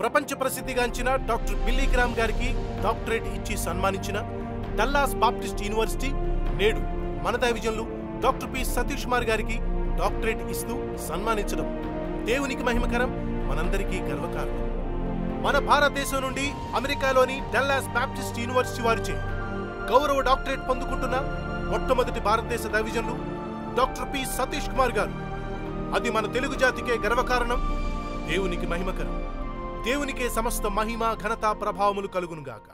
ప్రపంచ ప్రసిద్ధిగాంచిన doctor Billy Graham గారికి డాక్టరేట్ ఇచ్చి సన్మానించిన డల్లాస్ బాప్టిస్ట్ యూనివర్సిటీ నేడు మన దైవజనులు డాక్టర్ పి సతీష్ కుమార్ గారికి డాక్టరేట్ ఇస్తూ సన్మానించడం దేవునికి మహిమకరం మనందరికీ గర్వకారణం. మన భారతదేశం నుండి అమెరికాలోని డల్లాస్ బాప్టిస్ట్ యూనివర్సిటీ వారిచే గౌరవ డాక్టరేట్ పొందుకుంటున్న మొట్టమొదటి భారతదేశ దైవజనులు డాక్టర్ పి సతీష్ కుమార్ గారు. అది మన తెలుగు జాతికే గర్వకారణం దేవునికి మహిమకరం. దేవునికే సమస్త మహిమ ఘనత ప్రభావములు కలుగునుగాక.